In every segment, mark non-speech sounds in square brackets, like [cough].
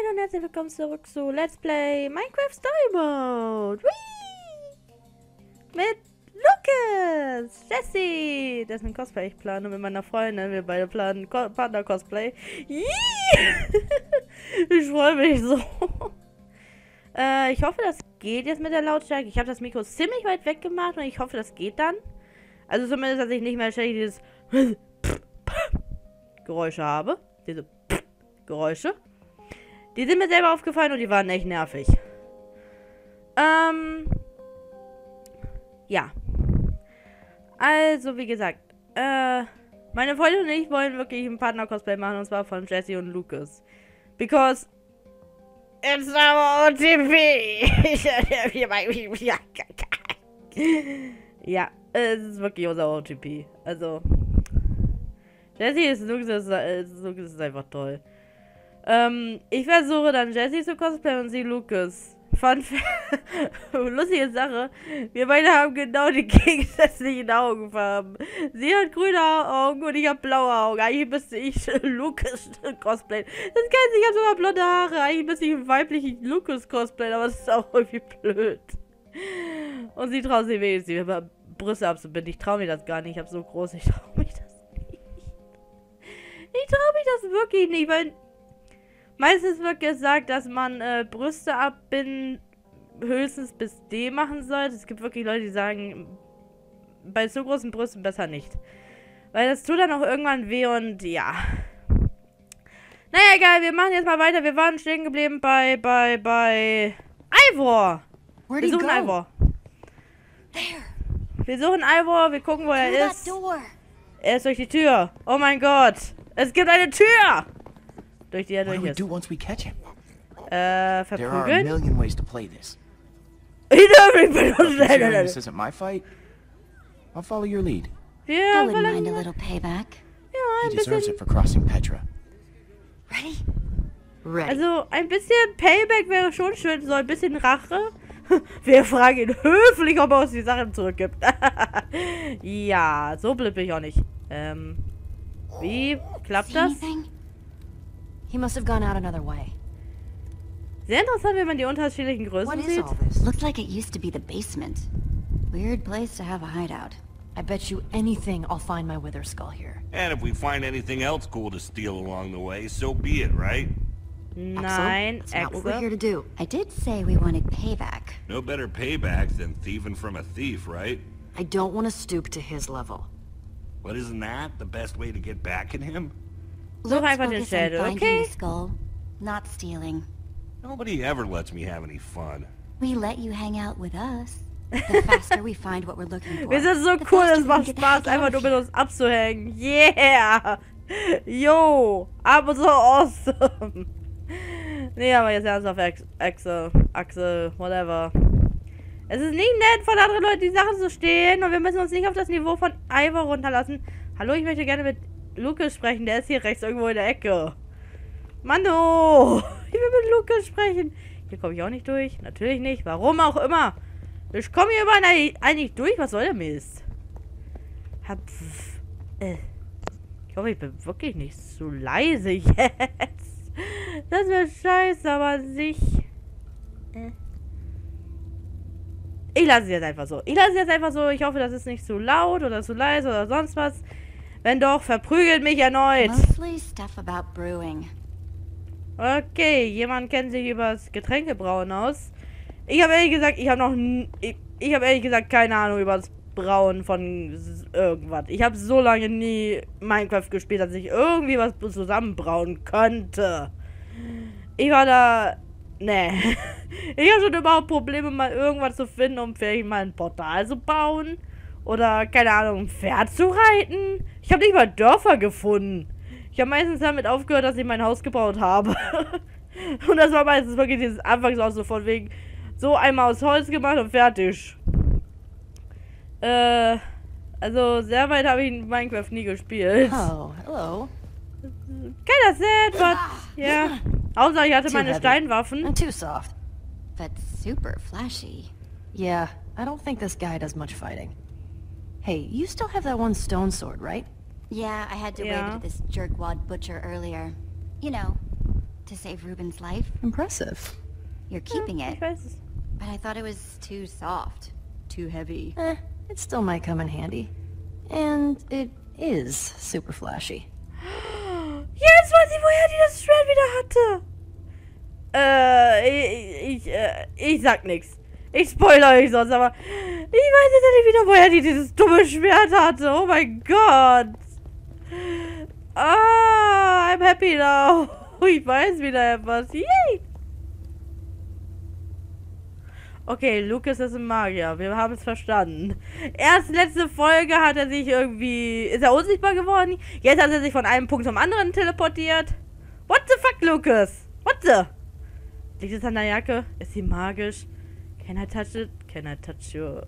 Moin und herzlich willkommen zurück zu Let's Play Minecraft Story Mode. Whee! Mit Lucas, Jesse, das ist ein Cosplay ich plane mit meiner Freundin. Wir beide planen Co Partner Cosplay. Yee! [laughs] ich freue mich so. äh, ich hoffe, das geht jetzt mit der Lautstärke. Ich habe das Mikro ziemlich weit weg gemacht und ich hoffe, das geht dann. Also zumindest, dass ich nicht mehr ständig dieses [laughs] Geräusche habe. Diese [laughs] Geräusche. Die sind mir selber aufgefallen und die waren echt nervig. Ähm. Ja. Also, wie gesagt, äh, meine Freundin und ich wollen wirklich ein Partner-Cosplay machen und zwar von Jesse und Lucas. Because it's our OTP. ja, es ist wirklich unser OTP. Also, Jesse ist Lucas, ist, Lucas ist einfach toll. Ähm, ich versuche dann Jesse zu cosplayen und sie Lucas. Fun [laughs] Lustige Sache. Wir beide haben genau die [laughs] gegensätzlichen Augenfarben. Sie hat grüne Augen und ich habe blaue Augen. Eigentlich müsste ich [laughs] Lucas cosplayen. Das kann ich habe sogar blonde Haare. Eigentlich müsste ich einen weiblichen Lucas cosplayen, aber das ist auch irgendwie blöd. Und sie traut sich wenigstens. Sie Brüste abzubinden. Ich traue mir das gar nicht. Ich habe so groß. Ich traue mich das nicht. Ich traue mich das wirklich nicht, weil Meistens wird gesagt, dass man äh, Brüste abbinden höchstens bis D machen sollte. Es gibt wirklich Leute, die sagen, bei so großen Brüsten besser nicht. Weil das tut dann auch irgendwann weh und ja. Naja, egal, wir machen jetzt mal weiter. Wir waren stehen geblieben bei, bei, bei Ivor. Wir suchen Ivor. Wir suchen Ivor, wir gucken, wo er ist. Er ist durch die Tür. Oh mein Gott. Es gibt eine Tür! Durch die er durch ist. Äh, verprügeln? There are a million ways to play this. [laughs] this isn't my fight. I'll follow your lead. Yeah, I wouldn't mind a little payback. Ja, he deserves it for crossing Petra. Ready? Ready. Also, ein bisschen Payback wäre schon schön, so ein bisschen Rache. [laughs] Wir fragen ihn höflich, ob er uns die Sachen zurückgibt. [laughs] ja, so blöd bin ich auch nicht. Ähm, wie klappt das? Anything? He must have gone out another way. Sehr interessant, wenn man die unterschiedlichen Größen sieht. Looks like it used to be the basement. Weird place to have a hideout. I bet you anything I'll find my wither skull here. And if we find anything else cool to steal along the way, so be it, right? Nein, That's not what we're here to do. I did say we wanted payback. No better payback than thieving from a thief, right? I don't want to stoop to his level. But isn't that the best way to get back at him? Such einfach den Schädel, okay? Skull, not stealing. Nobody ever lets me have any fun. We let you hang out with us. The [laughs] faster we find what we're looking for. Wir sind so cool, es macht Spaß, einfach nur mit uns abzuhängen. Yeah! [laughs] Yo! Aber so awesome! [laughs] nee, aber jetzt ernsthaft Achse, Achse, whatever. Es ist nicht nett, von anderen Leuten die Sachen zu stehen und wir müssen uns nicht auf das Niveau von Ivor runterlassen. Hallo, ich möchte gerne mit Lukas sprechen. Der ist hier rechts irgendwo in der Ecke. Mano! [laughs] Ich will mit Lukas sprechen. Hier komme ich auch nicht durch. Natürlich nicht. Warum auch immer. Ich komme hier überall eigentlich durch. Was soll der Mist? Hab. Äh. Ich hoffe, ich bin wirklich nicht zu leise [laughs] jetzt. Das wäre scheiße, aber sich. Äh. Ich lasse es jetzt einfach so. Ich lasse es jetzt einfach so. Ich hoffe, das ist nicht zu laut oder zu leise oder sonst was. Wenn doch, verprügelt mich erneut. Okay, jemand kennt sich über das Getränkebrauen aus. Ich habe ehrlich gesagt, ich habe noch, ich, ich habe ehrlich gesagt keine Ahnung über das Brauen von irgendwas. Ich habe so lange nie Minecraft gespielt, dass ich irgendwie was zusammenbrauen könnte. Ich war da, ne. [laughs] Ich habe schon überhaupt Probleme, mal irgendwas zu finden, um vielleicht mal ein Portal zu bauen. Oder, keine Ahnung, ein Pferd zu reiten. Ich habe nicht mal Dörfer gefunden. Ich habe meistens damit aufgehört, dass ich mein Haus gebaut habe. [laughs] und das war meistens wirklich dieses Anfangshaus so von wegen so einmal aus Holz gemacht und fertig. Äh, also sehr weit habe ich Minecraft nie gespielt. Oh, hello. Keiner said, but ja. Außer ich hatte meine Steinwaffen. And too soft, but super flashy. Yeah, I don't think this guy does much fighting. Hey, you still have that one stone sword, right? Yeah, I had to yeah. wave it to this jerkwad butcher earlier. You know, to save Ruben's life. Impressive. You're keeping Ich it, weiß es. but I thought it was too soft, too heavy. Eh, it still might come in handy. And it is super flashy. Jetzt weiß ich, woher die das Schwert wieder hatte. Äh, ich, ich, äh, ich sag nix. Ich spoilere euch sonst, aber ich weiß jetzt nicht wieder, woher die dieses dumme Schwert hatte. Oh mein Gott. Ah, I'm happy now. [laughs] Ich weiß wieder etwas. Yay. Okay, Lucas ist ein Magier. Wir haben es verstanden. Erst letzte Folge hat er sich irgendwie... Ist er unsichtbar geworden? Jetzt hat er sich von einem Punkt zum anderen teleportiert. What the fuck, Lucas? What the? Liegt es an der Jacke? Ist sie magisch? Can I touch it? Can I touch you?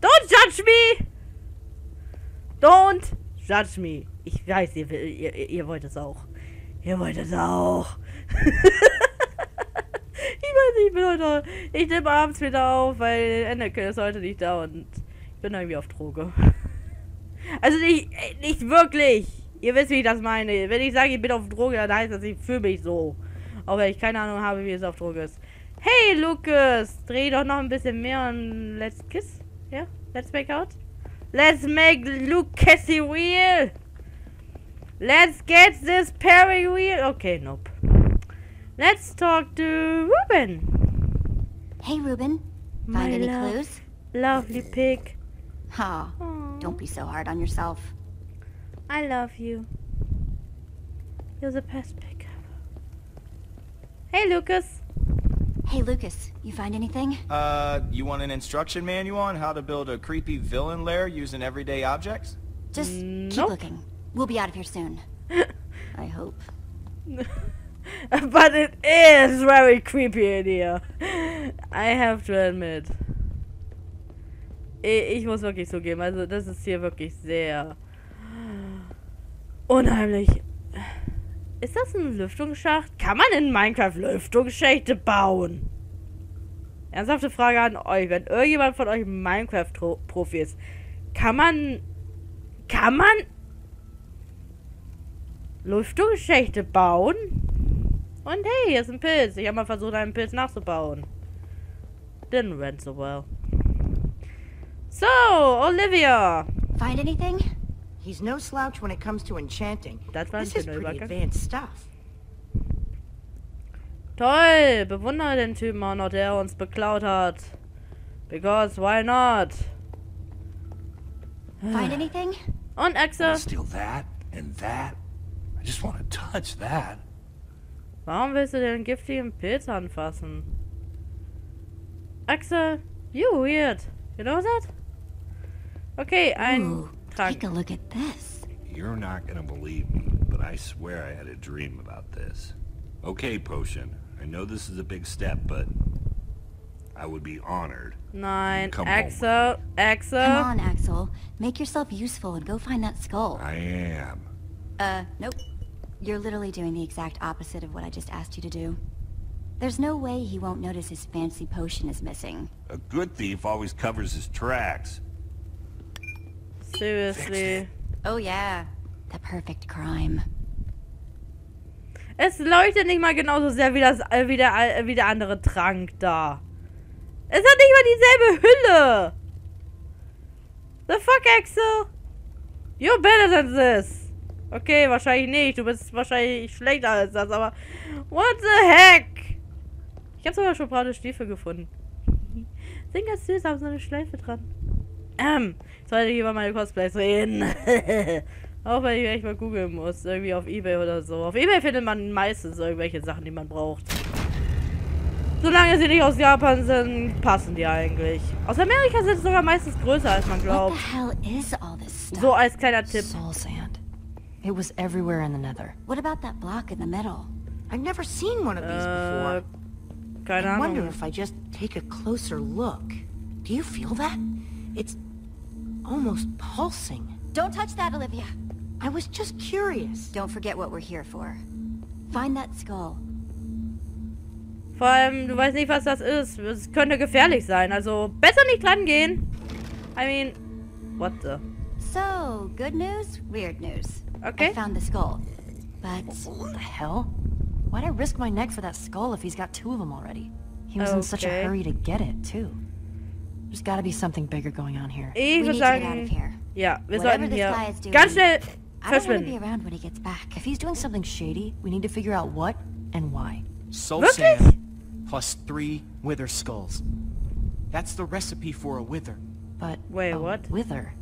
Don't judge me! Don't judge me. Ich weiß, ihr, ihr, ihr, wollt es auch. Ihr wollt es auch. [laughs] ich weiß nicht, ich bin heute. Ich nehme abends wieder auf, weil Anakin ist heute nicht da und ich bin irgendwie auf Droge. [laughs] Also nicht, nicht wirklich. Ihr wisst, wie ich das meine. Wenn ich sage, ich bin auf Droge, dann heißt das, ich fühle mich so. Auch wenn ich keine Ahnung habe, wie es auf Droge ist. Hey, Lucas! Dreh doch noch ein bisschen mehr und let's kiss. Ja? Let's make out? Let's make Lucasy real! Let's get this pairing real! Okay, nope. Let's talk to Ruben. Hey, Ruben. My Find any love. clues? Lovely pig. Ha. Don't be so hard on yourself. I love you. You're the best pig. Hey, Lucas. Hey, Lucas. You find anything? Uh, you want an instruction manual on how to build a creepy villain lair using everyday objects? Just keep Nope. looking. We'll be out of here soon. [laughs] I hope. [laughs] but it is very creepy in here. I have to admit. Ich, ich muss wirklich zugeben, also das ist hier wirklich sehr unheimlich. Ist das ein Lüftungsschacht? Kann man in Minecraft Lüftungsschächte bauen? Ernsthafte Frage an euch, wenn irgendjemand von euch Minecraft-Profi ist. Kann man... Kann man... Lüftungsschächte bauen? Und hey, hier ist ein Pilz. Ich habe mal versucht, einen Pilz nachzubauen. Didn't went so well. So, Olivia. Find anything? He's no slouch when it comes to enchanting. Das war ein This is pretty Übergang. advanced stuff. Toll, bewundere den Typen auch noch, der uns beklaut hat. Because why not? Find anything? Und Axel, Steal that and that. I just want to touch that. warum willst du den giftigen Pilz anfassen? Axel, you weird. You know that? Okay, ein Ooh, Trank. take a look at this. You're not gonna believe me, but I swear I had a dream about this. Okay, Potion. I know this is a big step, but I would be honored. Nein, Come home Axel, Axel. Come on, Axel. Make yourself useful and go find that skull. I am. Uh, nope. You're literally doing the exact opposite of what I just asked you to do. There's no way he won't notice his fancy potion is missing. A good thief always covers his tracks. Seriously. Oh yeah, the perfect crime. Es leuchtet nicht mal genauso sehr wie, das, äh, wie, der, äh, wie der andere Trank da. Es hat nicht mal dieselbe Hülle. The fuck, Axel? You're better than this. Okay, wahrscheinlich nicht. Du bist wahrscheinlich schlechter als das, aber... What the heck? Ich habe sogar schon braune Stiefel gefunden. Sind ganz süß, haben so eine Schleife dran. Ähm, sollte ich über meine Cosplays reden. [laughs] Auch wenn ich echt mal googeln muss. Irgendwie auf Ebay oder so. Auf Ebay findet man meistens irgendwelche Sachen, die man braucht. Solange sie nicht aus Japan sind, passen die eigentlich. Aus Amerika sind sie sogar meistens größer, als man What glaubt. the hell is all this stuff? So als kleiner Tipp. Soul sand. It was everywhere in the nether. What about that block in the middle? I've never seen one of these Äh, before. keine I wonder Ahnung. if I just take a closer look. Do you feel that? It's almost pulsing. Don't touch that, Olivia. I was just curious. Don't forget what we're here for. Find that skull. Vor allem, du weißt nicht, was das ist. Es könnte gefährlich sein. Also, besser nicht dran gehen. I mean, what the? So, good news, weird news. Okay. I found the skull. but What the hell? Why'd I risk my neck for that skull if he's got two of them already? He was in such a hurry to get it, too. There's gotta be something bigger going on here. Ich we würde need to get out of sagen, here. ja, wir Whatever sollten this hier guy is doing, ganz schnell uh, I don't want to be verschwinden. around when he gets back. If he's doing something shady, we need to figure out what and why. Soul Wirklich? sand plus three wither skulls. That's the recipe for a wither. But Wait, what? Wither.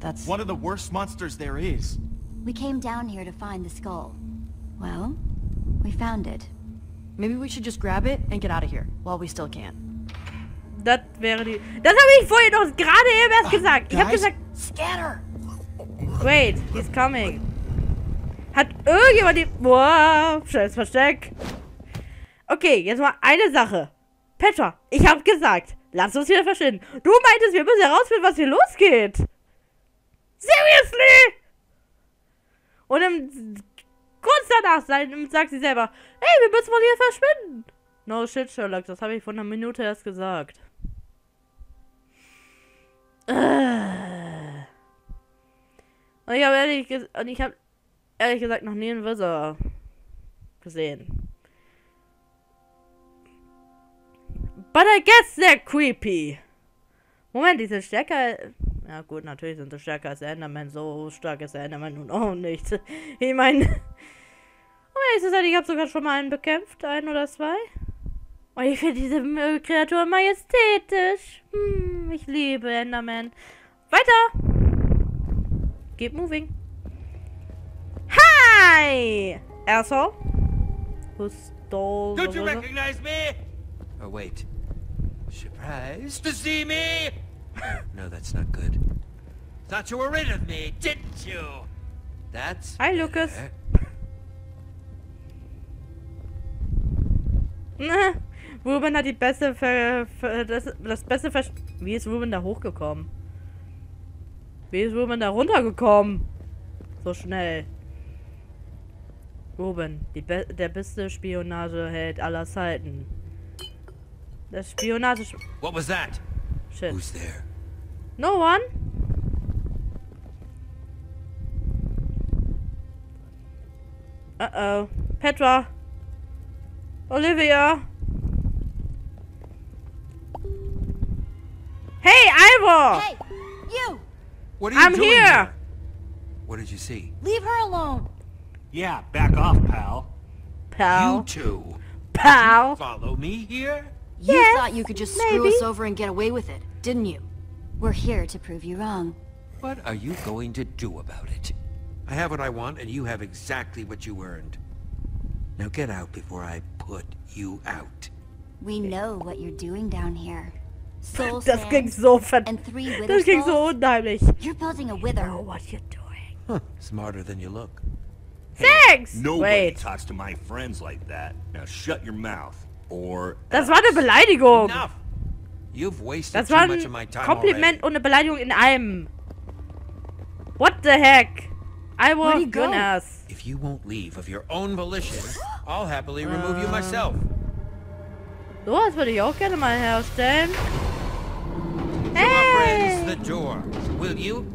That's One of the worst monsters there is. We came down here to find the skull. Well, we found it. maybe we should just grab it and get out of here while we still can. Das wäre die... Das habe ich vorhin noch gerade eben erst gesagt. Ich habe gesagt, Scatter! wait, he's coming. Hat irgendjemand die... Boah, scheiß Versteck. Okay, jetzt mal eine Sache. Petra, ich habe gesagt, lass uns wieder verschwinden. Du meintest, wir müssen herausfinden, was hier losgeht. Seriously? Und dann kurz danach sagt sie selber, hey, wir müssen von hier verschwinden. No shit, Sherlock, das habe ich vor einer Minute erst gesagt. Und ich habe ehrlich, ges habe ehrlich gesagt noch nie einen Wizard gesehen. But I guess they're creepy. Moment, die sind stärker. Ja gut, natürlich sind sie stärker als der Enderman. So stark ist der Enderman nun auch nicht. [laughs] Ich meine. Oh, ist es halt, ich habe sogar schon mal einen bekämpft, einen oder zwei. Und ich finde diese äh, Kreatur majestätisch. Hm, ich liebe Enderman. Weiter! Keep moving. Hi! Asshole. Who stole Don't you recognize me? Oh, wait. Surprised to see me? [laughs] no, that's not good. Thought you were rid of me, didn't you? That's Hi, Lucas. [laughs] [laughs] Ruben hat die beste Ver, Ver, das, das beste Ver Wie ist Ruben da hochgekommen? Wie ist Ruben da runtergekommen? So schnell. Ruben, die be der beste Spionageheld aller Zeiten. Das Spionage... What was that? Shit. Who's there? No one? Uh-oh. Petra. Olivia. Hey, Ivor! Hey, you! What are you I'm doing here! What did you see? Leave her alone. Yeah, back off, pal. Pal. You Pal. two. Pal. Follow me here? You Yes, thought you could just screw us over and get away with it, didn't you? We're here to prove you wrong. What are you going to do about it? I have what I want, and you have exactly what you earned. Now get out before I put you out. We know what you're doing down here. Soul [laughs] Das sand ging so ver... and three wither Das ging so skulls. unheimlich. You're building a wither. Oh, what you're doing? Huh, smarter than you look. Thanks! Nobody Wait. talks to my friends like that. Now shut your mouth. Or Das war eine Beleidigung. Enough! You've wasted Das too war much of my ein time Kompliment und eine Beleidigung in einem. What the heck? I Where'd he was go? goodness. If you won't leave of your own volition, I'll happily remove you uh. myself. So was würde ich auch gerne mal herstellen. Friends, Hey! the door. Will you?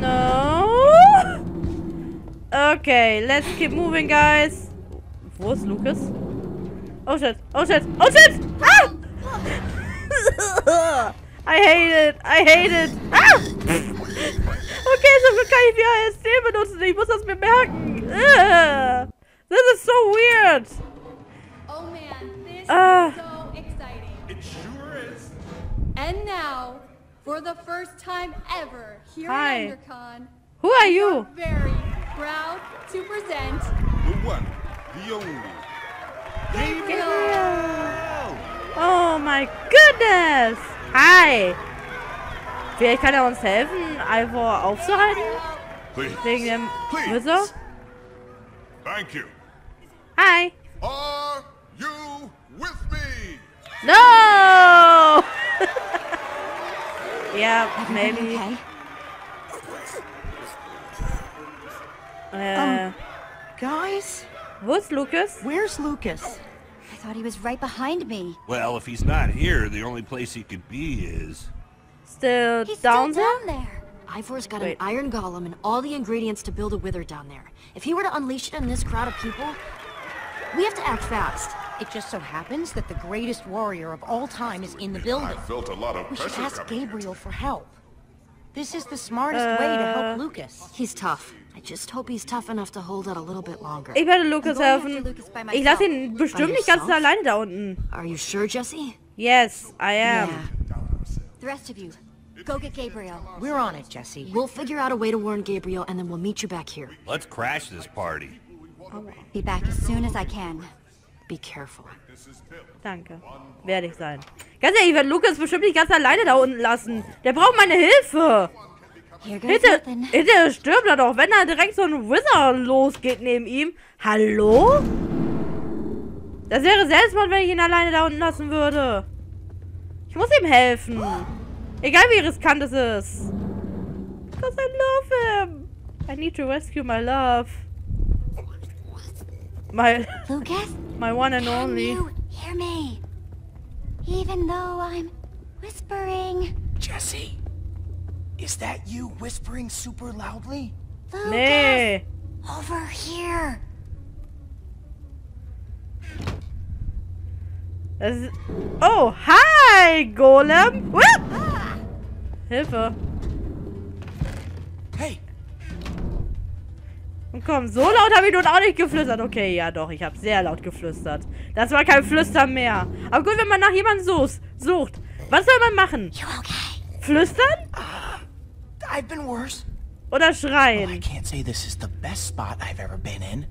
No! Okay, let's keep moving, guys. Wo ist Lucas? Oh shit, oh shit, oh shit! Ah! I hate it, I hate it. Ah! Okay, zum Glück kann ich VHSD benutzen. Ich muss das mir merken. Ugh. This is so weird. Oh man, this Ah. is so exciting. It sure is. And now, for the first time ever here Hi. at EnderCon, Who are we you? are very proud to present The one, the only. Oh my goodness. Hi. Vielleicht kann er uns helfen, Ivor aufzuhalten? Please. Wegen dem Please. Wizard? Thank you. Hi. Are you with me? No! [laughs] yeah, maybe. Okay. Äh, Guys, wo ist Lucas? where's Lucas? I thought he was right behind me. Well, if he's not here, the only place he could be is. Still He's down still there? down there. Ivor's got Wait. an iron golem and all the ingredients to build a wither down there. If he were to unleash it on this crowd of people, we have to act fast. It just so happens that the greatest warrior of all time is in the building. I felt a lot of We should pressure ask. Gabriel for help. This is the smartest uh, way to help Lucas. He's tough. I just hope he's tough enough to hold out a little bit longer. Ich werde Lukas going after helfen. Ich lasse ihn bestimmt nicht ganz alleine da unten. Are you sure, Jesse? Yes, I am. Yeah. The rest of you, go get Gabriel. We're on it, Jesse. We'll figure out a way to warn Gabriel and then we'll meet you back here. Let's crash this party. Be back as soon as I can. Be careful. Danke. Werde ich sein. Ganz ehrlich, ich werde Lukas bestimmt nicht ganz alleine da unten lassen. Der braucht meine Hilfe. Nothing. hinter stirbt er doch, wenn da direkt so ein Wizard losgeht neben ihm. Hallo? Das wäre Selbstmord, wenn ich ihn alleine da unten lassen würde. Ich muss ihm helfen. Egal wie riskant es ist. Because I love him. I need to rescue my love. My, Lucas, my one and can only. you hear me? Even though I'm whispering. Jesse? Is that you whispering super loudly? Lucas, Nee. over here. Oh, hi, Golem. Whoop. Ah. Hilfe. Hey, Und komm, so laut habe ich nun auch nicht geflüstert. Okay, ja doch, ich habe sehr laut geflüstert. Das war kein Flüstern mehr. Aber gut, wenn man nach jemandem sucht, sucht. Was soll man machen? Okay? Flüstern I've been worse. oder Oh, I schreien? can't say this is the best spot I've ever been in.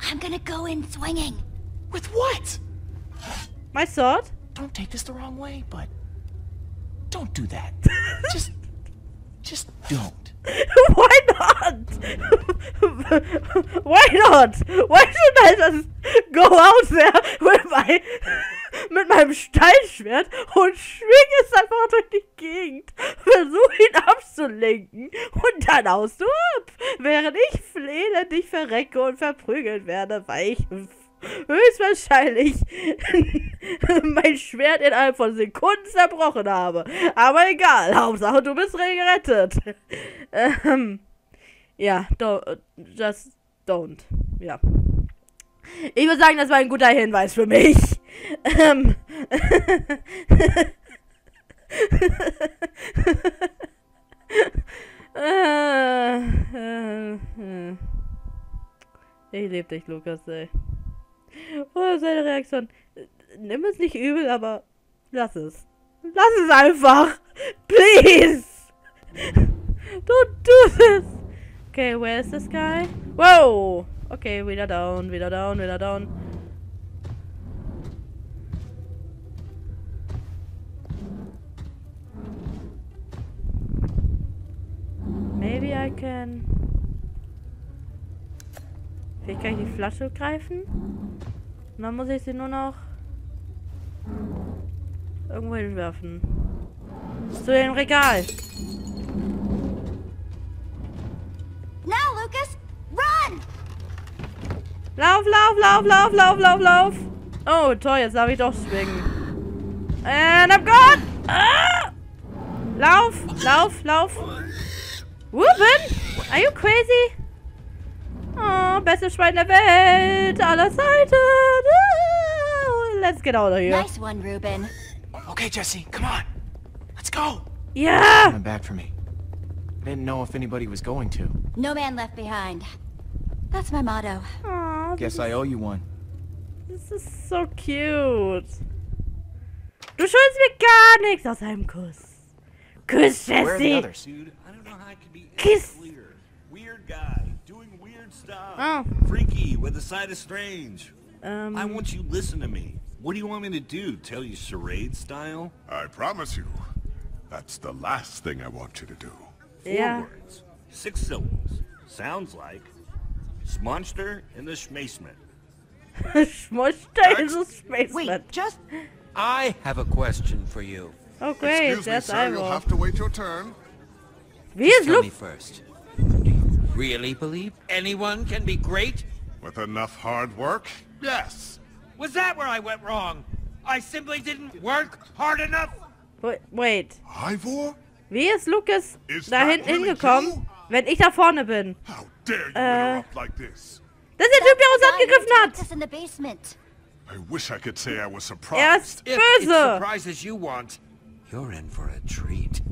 I'm gonna go in swinging. With what? My sword? Don't take this the wrong way, but don't do that. [laughs] just, just don't. [laughs] Why not? [laughs] Why not? Why should I just go out there with my, [laughs] mit meinem Steinschwert und schwinge es einfach durch die Gegend, versuche ihn abzulenken und dann haust du ab, während ich flehentlich verrecke und verprügelt werde, weil ich höchstwahrscheinlich [laughs] mein Schwert innerhalb von Sekunden zerbrochen habe. Aber egal, Hauptsache du bist gerettet. [laughs] Ähm, ja, don't, just don't. Ja. Ich würde sagen, das war ein guter Hinweis für mich. Ähm. [laughs] Äh, äh, äh. Ich liebe dich, Lukas, ey. [laughs] Oh, seine Reaktion. Nimm es nicht übel, aber lass es. Lass es einfach. [laughs] Please. [laughs] Don't do this. Okay, where is this guy? Whoa. Okay, wieder down, wieder down, wieder down. Maybe I can... Vielleicht kann ich die Flasche greifen? Und dann muss ich sie nur noch irgendwo hinwerfen. Zu dem Regal. Now, Lucas, run! Lauf, lauf, lauf, lauf, lauf, lauf, lauf. Oh, toll, jetzt darf ich doch schwingen. And I'm gone. Ah! Lauf, lauf, lauf. Ruben? Are you crazy? Oh, beste Schwein der Welt. Aller Seiten. Ah, Let's get out of here. Nice one, Ruben. Okay, Jesse, come on. Let's go. Yeah. Coming back for me. I didn't know if anybody was going to. No man left behind. That's my motto. Oh, Guess I owe you one. this is so cute. Du schuldest mir gar nichts aus einem Kuss. Kuss, Where are the others? Dude, I don't know how I could be any Kiss. clearer. Weird guy, doing weird stuff. Oh. Freaky, with a side of strange. Um, I want you to listen to me. What do you want me to do? Tell you charade style? I promise you, that's the last thing I want you to do. Four words. Six syllables. Sounds like Smonster in the Schmasement. [laughs] Schmutzter ist es Wait, just... I have a question for you. Oh, great. Excuse me, That's sir, you'll have to wait your turn. Wie ist Tell me first. Do you really believe anyone can be great? With enough hard work, yes. Was that where I went wrong? I simply didn't work hard enough? Wait, Wait. Ivor? Wie ist Lucas Is da that hinten really hingekommen, you? wenn ich da vorne bin? How dare you Äh. interrupt like this? Das ist der Typ, der uns Guy who angegriffen attacked hat. in the basement. I wish I could say I was Er surprised. ist If it's böse. surprises you want, you're in for a treat.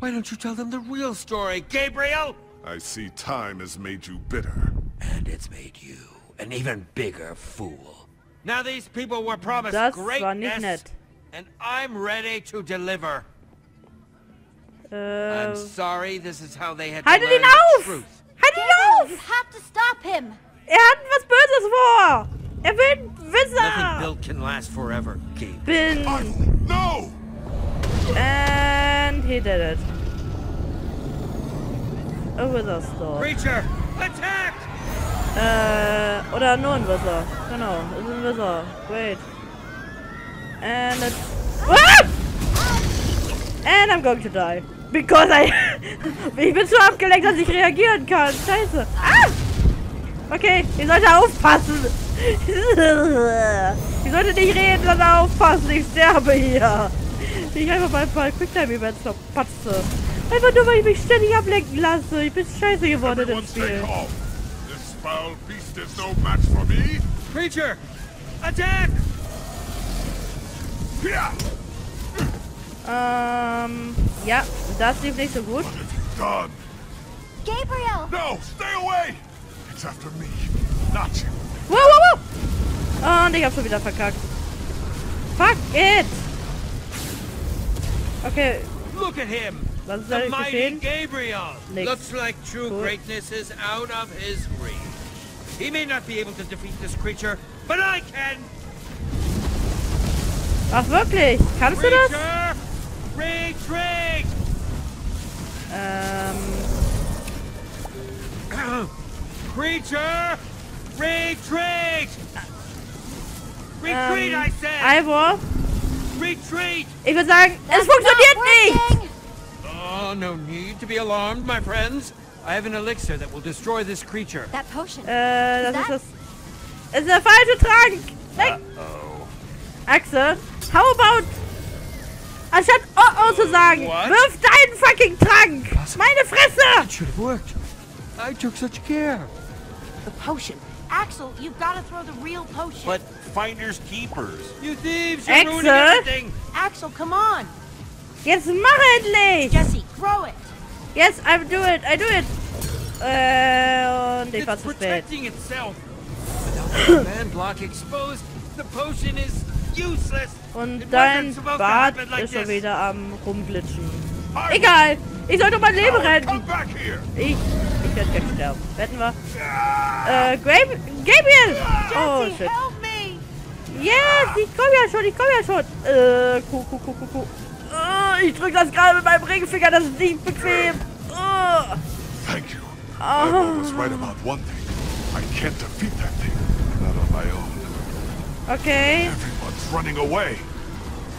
Why don't you tell them the real story, Gabriel? I see time has made you bitter. And it's made you an even bigger fool. Now these people were promised Das war greatness, nicht and I'm ready to deliver. Äh, I'm sorry, this is how they had to haltet learn ihn the auf! truth. Haltet ihn Gabriel, you auf! have to stop him. Er hat was Böses vor! Er will ein Nothing built can last forever, Gabe. Bin. No! And he did it. A Wither Store. Creature, attack! Äh, oder nur ein Wither. Genau, ist ein Wither. Great. And it... Ah! And I'm going to die. Because I... [laughs] ich bin zu abgelenkt, dass ich reagieren kann. Scheiße. Ah! Okay, ihr [laughs] solltet aufpassen. ich sollte nicht reden, sondern aufpassen. Ich sterbe hier. Ich einfach mal ein paar Quicktime-Events verpatze. Einfach nur, weil ich mich ständig ablenken lasse. Ich bin scheiße geworden Everyone stay Spiel. This foul beast is no match for me. Creature, attack! Yeah! Ähm, ja, das lief nicht so gut. Done? Gabriel! No! Stay away! It's after me, not you. Wow, wow, wow! Und ich hab schon wieder verkackt. Fuck it! Okay, Look at him! Was ist The mighty geschehen? Gabriel! Nix. Looks like true Cool. greatness is out of his reach. He may not be able to defeat this creature, but I can! Ach wirklich? Kannst du das? Creature! [clears throat] Retreat! Ähm, Creature! Retreat! Retreat, I ähm, said! Ivor, Retreat! ich würde sagen, es That's funktioniert not nicht! Working. Oh, no need to be alarmed, my friends. I have an elixir that will destroy this creature. That potion. Äh, das Is ist that- das... Es ist der falsche Trank! Nein! Oh. Axel, how about... Anstatt oh uh, oh zu sagen, What? wirf deinen fucking Trank! Meine Fresse! It should have worked. I took such care. The potion. Axel, you've got to throw the real potion. But finders keepers. You thieves, you're Axel? ruining everything. Axel, come on. Jetzt mach endlich! Jesse, throw it. Yes, I do it, I do it! Äh, und ich war It's zu spät. protecting itself. Without the command block exposed, the potion is useless. Und It dein Bart ist schon wieder am rumglitschen. Egal! Ich sollte mein Leben retten! back here! Ich, ich werde gleich sterben. Wetten wir? Äh, Grab Gabriel! Oh, shit. Yes, ich komme ja schon, ich komme ja schon. Äh, kuh, kuh, kuh, kuh, kuh. Ich drück das gerade mit meinem Ringfinger, das ist nicht bequem. Thank you. Was right about one thing. I can't defeat that thing. Not on my own. okay. Everyone's running away.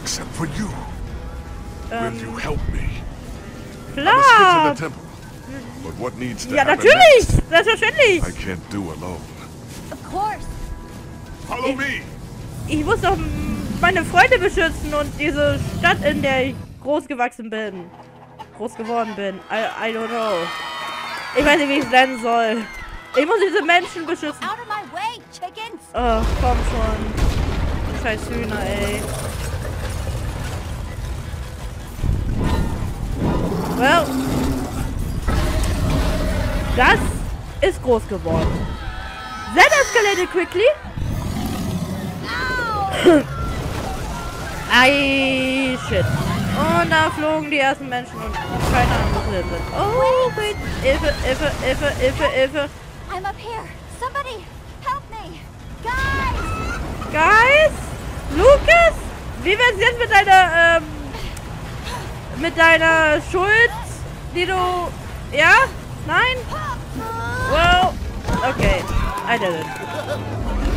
Except for you. Will you help me? Klar. But what needs to Ja, natürlich. next, Selbstverständlich. I can't do alone. Of course. Follow me! Ich muss doch meine Freunde beschützen und diese Stadt, in der ich groß gewachsen bin. Groß geworden bin. I, I don't know. Ich weiß nicht, wie ich es nennen soll. Ich muss diese Menschen beschützen. Chickens. Oh, komm schon. Scheiß Hühner, ey. Well. Das ist groß geworden. That escalated quickly. [coughs] Ei, shit. Und da flogen die ersten Menschen und keine Ahnung, wo sie sind. Oh, wait. Hilfe, Hilfe, Hilfe, Hilfe, Hilfe. I'm up here. Somebody, help me. Guys! Guys? Lukas? Wie wär's jetzt mit deiner, ähm, mit deiner Schuld, die du, ja? Nein? Well, okay. I did it.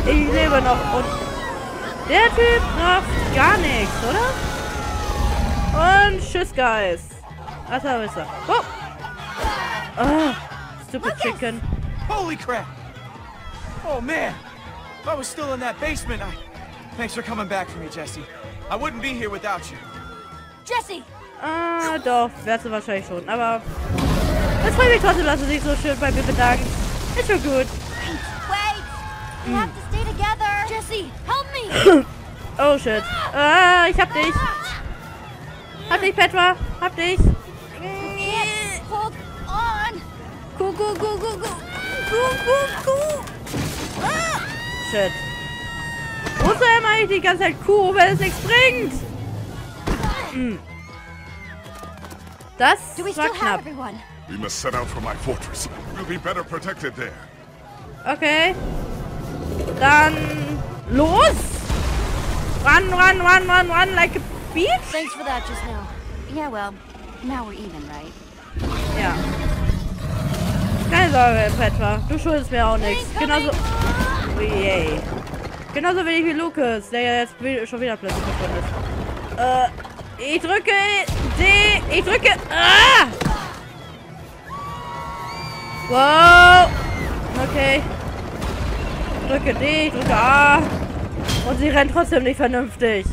Ich lebe noch und der Typ macht gar nichts, oder? Und tschüss, Guys. That's how it's er. Oh. Oh, stupid chicken. Holy crap! Oh man! If I was still in that basement, I... Thanks for coming back for me, Jesse. I wouldn't be here without you. Jesse, Ah, doch, wärst du wahrscheinlich schon. Aber es freut mich trotzdem, dass du dich so schön bei mir bedankst. Ist schon gut. Wait! We have to stay together! Jesse, help me! [coughs] Oh shit. Ah, ich hab dich. Hab dich, Petra. Hab dich. Hold on! Kuh, kuh, kuh, kuh. Kuh, kuh, kuh. Ah. Shit. Wozu immer ich die ganze Zeit Kuh, wenn es nichts bringt? Hm. Das Do we war still have knapp. everyone? We must set out from my fortress. We'll be better protected there. Okay. Dann los. Run, run, run, run, run like a beach. Thanks for that just now. Yeah, well, now we're even, right? Ja. Keine Sorge, Petra. Du schuldest mir auch nichts. Genauso. Oh, yay. Genauso wenig wie Lucas, der ja jetzt schon wieder plötzlich verschwunden ist. Äh, ich drücke D. Ich drücke. Ah! Wow. Okay. Ich drücke D, ich drücke A. Und sie rennt trotzdem nicht vernünftig.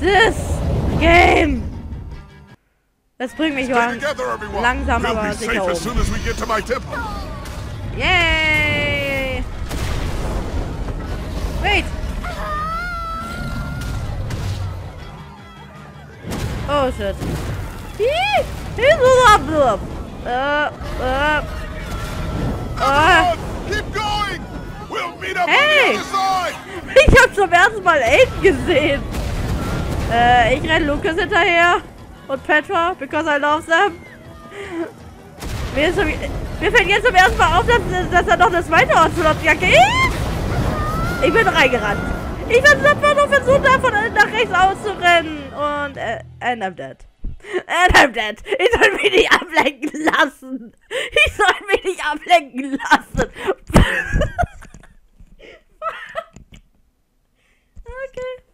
This game. Das bringt mich Stay lang together, everyone. langsam we'll aber sicher safe as um. soon as we get to my temple. Yay! Wait! Oh shit. Hi! Blub. Äh, äh. Ah. Everyone, keep going. We'll meet up Hey! on the other side. Ich hab zum ersten Mal Aiden gesehen. Äh, ich renn Lucas hinterher. Und Petra, because I love them. Schon, wie- mir fällt jetzt zum ersten Mal auf, dass, dass da noch eine zweite Ocelot-Jacke ist. Ich bin reingerannt. Ich bin einfach nur versucht, da von nach rechts auszurennen. Und, äh, and I'm dead. And I'm dead. Ich soll mich nicht ablenken lassen. Ich soll mich nicht ablenken lassen. [laughs] Okay.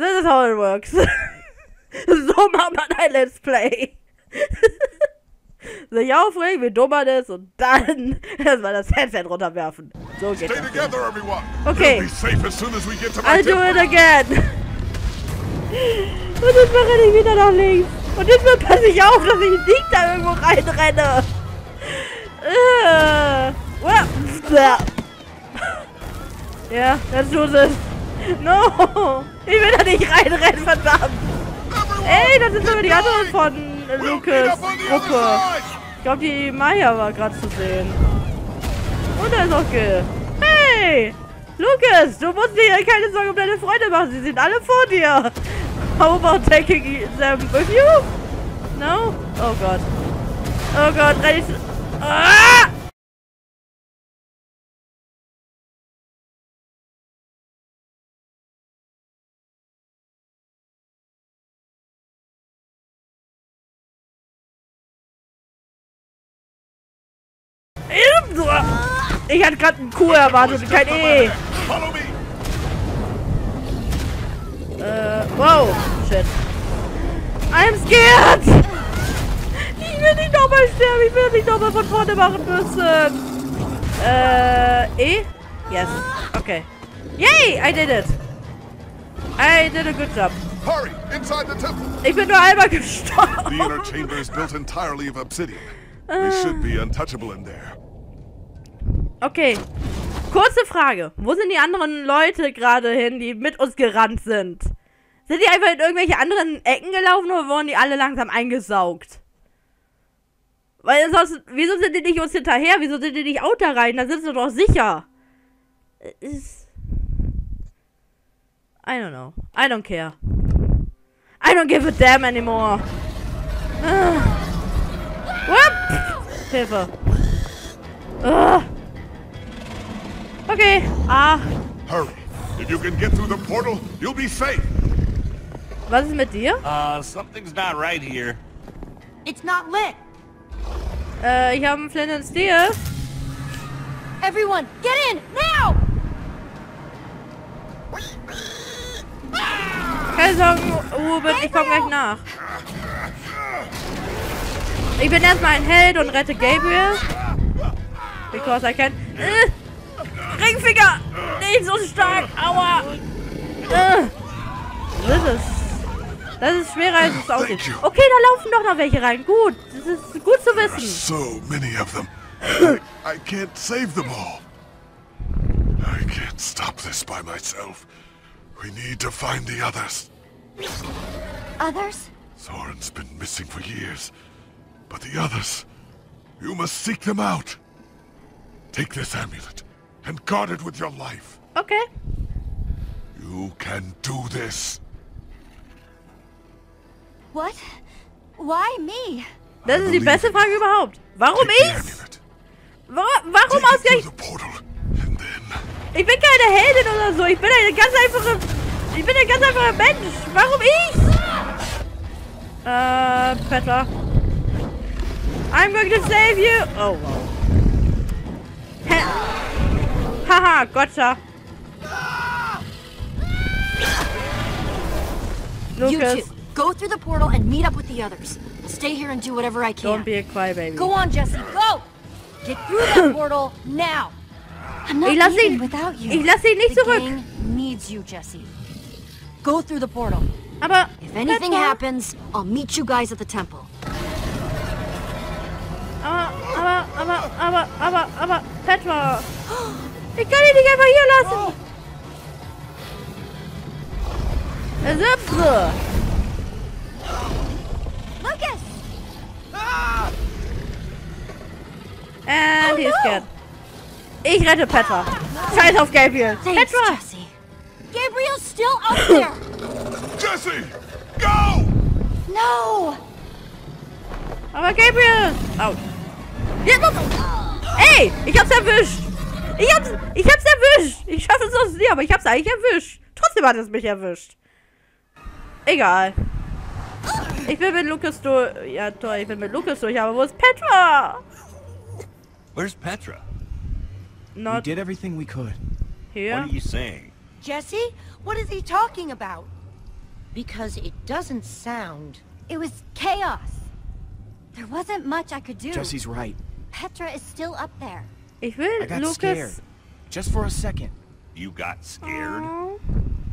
This is how it works. [laughs] so macht man ein Let's Play. [laughs] Sich aufregen, wie dumm man ist und dann [laughs] erstmal das Headset runterwerfen. So geht Stay together, everyone. Okay. We'll be safe as soon as we get to my I'll do it again. Und jetzt renne ich wieder nach links. Und jetzt passe ich auf, dass ich nicht da irgendwo reinrenne. Äh. Well, Ja, let's do this. No! Ich will da nicht reinrennen, verdammt! Ey, das sind aber die anderen von Lucas Gruppe. Ich glaube, die Maya war gerade zu sehen. Und da ist auch Gil. Hey! Lukas, du musst dir keine Sorgen um deine Freunde machen. Sie sind alle vor dir. How about taking them with you? No? Oh Gott. Oh Gott, renn ich... Ah! Ich hatte gerade ein Q erwartet und kein E. Äh, wow. Shit. I'm scared! Ich will nicht nochmal sterben, ich will nicht nochmal von vorne machen müssen. Äh, E? Yes. Okay. Yay, I did it. I did a good job. Hurry, inside the temple. Ich bin nur einmal The gestorben. inner chamber is built entirely of obsidian. We should be untouchable in there. Okay. Kurze Frage. Wo sind die anderen Leute gerade hin, die mit uns gerannt sind? Sind die einfach in irgendwelche anderen Ecken gelaufen oder wurden die alle langsam eingesaugt? Weil sonst, wieso sind die nicht uns hinterher? Wieso sind die nicht auch da rein? Da sind sie doch sicher. Ist. I don't know. I don't care. I don't give a damn anymore. Ah. Hilfe. Ah. Okay. Ah. Hurry. If you can get through the portal, you'll be safe. Was ist mit dir? Uh, something's not right here. It's not lit. Äh, ich habe einen Flint and Steel. Everyone, get in, now! Keine Sorgen, Ruben, ich komme gleich nach. Ich bin erstmal ein Held und rette Gabriel. Because I can. Äh, Ringfinger! Nicht so stark! Aua! Äh. Das ist, das ist schwerer, als es aussieht. Okay, da laufen doch noch welche rein. Gut, das ist gut zu wissen. So many of them. I, I can't save them all. I can't stop this by myself. We need to find the others. Others? Soren's been missing for years. But the others, you must seek them out. Take this amulet and guard it with your life. Okay. You can do this. What? Why me? Das ist die beste. Frage überhaupt. Warum ich? Warum ausgerechnet? Ich bin keine Heldin oder so. Ich bin eine ganz einfache. Ich bin ein ganz einfacher Mensch. Warum ich? Äh, Petra. I'm going to save you. Oh, wow. Hä? Haha, gotcha. You Lucas, two, go through the portal and meet up with the others. I'll stay here and do whatever I can. don't be a crybaby. Go on, Jesse, go! Get through that [coughs] portal now! I'm not Ich leaving ihn, without you. ich lasse ihn nicht The zurück. gang needs you, Jesse. Go through the portal. Ah, aber If anything happens, I'll meet you guys at the temple. Aber, aber, aber, aber, aber, aber, Petra. [gasps] Ich kann ihn nicht einfach hier lassen. Er sitzt so. Lucas! And he's dead. Ich rette Petra. Scheiß auf Gabriel. Thanks, Petra. Jesse. Gabriel's still up there! Jesse, go! No! Aber Gabriel. Out. Noch. Ey, ich hab's erwischt. Ich hab's, ich hab's erwischt. Ich schaffe es sonst nie, aber ich hab's eigentlich erwischt. Trotzdem hat es mich erwischt. Egal. Ich bin mit Lucas durch. Ja, toll, ich bin mit Lucas durch, aber wo ist Petra? Where's Petra? We Not did everything we could. here. What are you saying? Jesse? What is he talking about? Because it doesn't sound... It was chaos. There wasn't much I could do. Jesse's right. Petra is still up there. Ich will I got Lucas. scared. Just for a second. You got scared? Oh.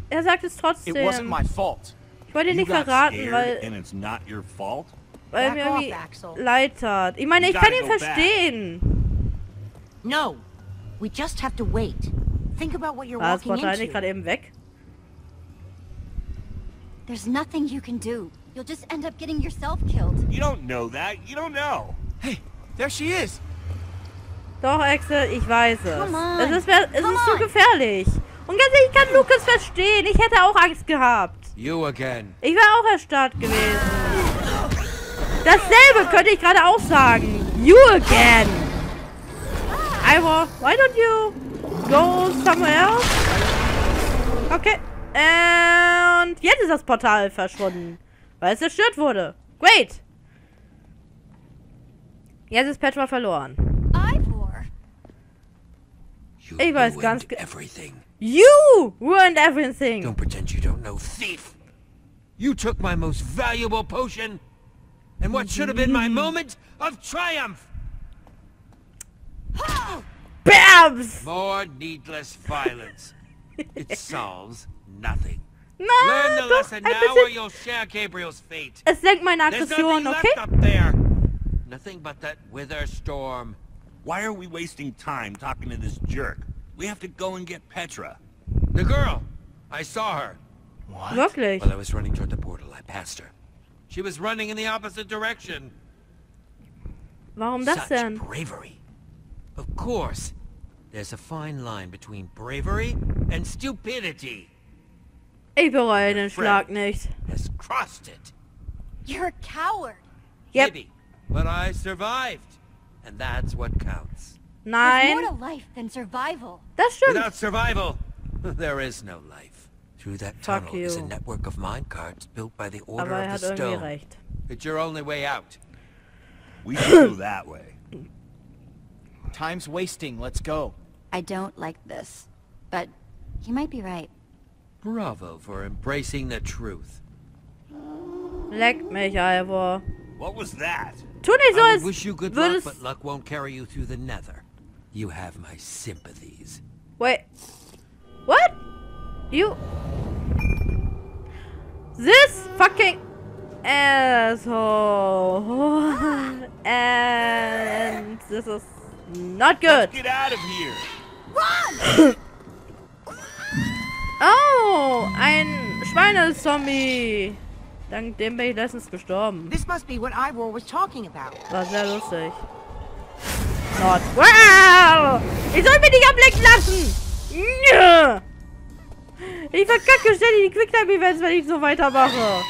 Er sagt es trotzdem. It wasn't my fault. Ich wollte ihn nicht verraten, weil, and it's not your fault? weil er mir irgendwie leid tat. Ich meine, You ich kann ihn verstehen. No. We just have to wait. Think about what you're War es walking wahrscheinlich into. gerade eben weg? There's nothing you can do. You'll just end up getting yourself killed. You don't know that. You don't know. Hey, there she is. Doch, Axel, ich weiß es. Come on. Es ist, es Come ist zu gefährlich. Und ganz ehrlich, ich kann Lukas verstehen. Ich hätte auch Angst gehabt. You again. Ich wäre auch erstarrt gewesen. Dasselbe könnte ich gerade auch sagen. You again. Ivor, why don't you go somewhere else? Okay. Und jetzt ist das Portal verschwunden. Weil es zerstört wurde. Great. Jetzt ist Petra verloren. You weiß ruined ganz everything. You ruined everything. Don't pretend you don't know, thief. You took my most valuable potion, and what should have been my moment of triumph. [gasps] Bams! More needless violence. It [laughs] solves nothing. Na, Learn the lesson now, or you'll share Gabriel's fate. Es senkt meine Aggression, nothing okay? left up there. Nothing but that wither storm. Why are we wasting time talking to this jerk? We have to go and get Petra. The girl. I saw her. Wirklich. While I was running toward the portal, I passed her. She was running in the opposite direction. Warum das Such denn? bravery. Of course. There's a fine line between bravery and stupidity. Ich bereue den Schlag nicht. Has crossed it. You're a coward. Yep. Maybe. But I survived. And that's what counts. Nine. There's more to life than survival. That's true. Without survival, [laughs] there is no life. Through that Fuck tunnel is a network of minecarts built by the Order Aber er of hat the irgendwie Stone. recht. It's your only way out. We should go that way. [coughs] Time's wasting. Let's go. I don't like this. But you might be right. Bravo for embracing the truth. Leck mich, Ivor. What was that? Tu nicht I wish you good luck, but luck won't carry you through the nether. You have my sympathies. Wait. What? You... This fucking asshole. [laughs] And this is not good. Get out of here! Run! [coughs] Oh, ein Schweinezombie. Dank dem bin ich letztens gestorben. This must be what Ivor was talking about. War sehr lustig. Not well. Ich soll mich nicht ablenken lassen. Nö. Ich verkacke ständig die Quicktime-Events, wenn ich so weitermache.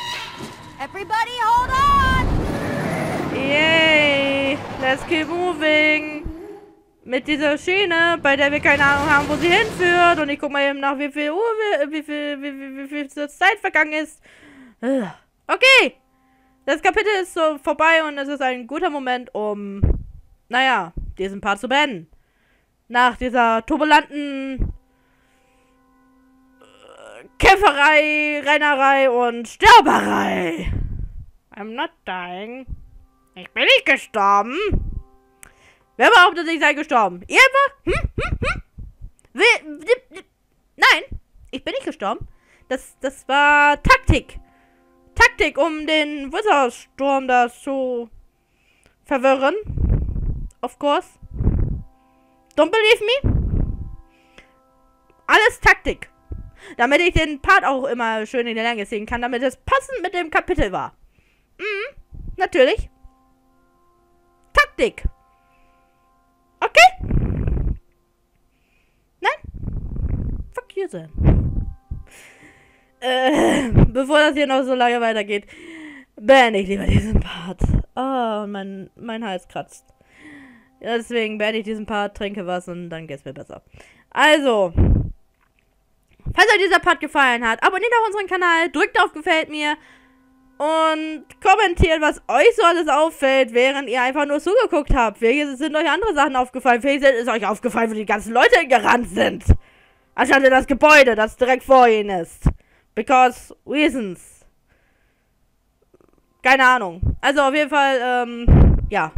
Everybody hold on! Yay. Let's keep moving. Mit dieser Schiene, bei der wir keine Ahnung haben, wo sie hinführt. Und ich guck mal eben nach, wie viel Uhr, wie viel, wie, wie, wie viel Zeit vergangen ist. Ugh. Okay. Das Kapitel ist so vorbei und es ist ein guter Moment, um, naja, diesen Part zu beenden. Nach dieser turbulenten äh, Kämpferei, Rennerei und Sterberei. I'm not dying. Ich bin nicht gestorben. Wer behauptet, ich sei gestorben? Ihr etwa? Hm? Hm? Hm? Wer, Nein, ich bin nicht gestorben. Das, das war Taktik. Taktik, um den Wizardsturm da zu verwirren. Of course. Don't believe me? Alles Taktik. Damit ich den Part auch immer schön in der Länge ziehen kann, damit es passend mit dem Kapitel war. Mhm, natürlich. Taktik. Okay? Nein? Fuck you then. Äh, bevor das hier noch so lange weitergeht, beende ich lieber diesen Part. Oh, mein, mein Hals kratzt. Deswegen beende ich diesen Part, trinke was und dann geht's mir besser. Also, falls euch dieser Part gefallen hat, abonniert auch unseren Kanal, drückt auf Gefällt mir und kommentiert, was euch so alles auffällt, während ihr einfach nur zugeguckt habt. Vielleicht sind euch andere Sachen aufgefallen. Vielleicht ist euch aufgefallen, wo die ganzen Leute gerannt sind. Anstatt in das Gebäude, das direkt vor ihnen ist. Because reasons. Keine Ahnung. Also auf jeden Fall, ähm, ja.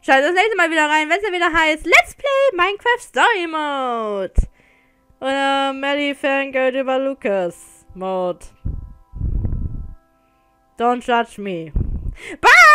Schaltet das nächste Mal wieder rein, wenn es wieder heißt Let's Play Minecraft Story Mode. Oder Melly Fangirl über Lucas Mode. Don't judge me. Bye!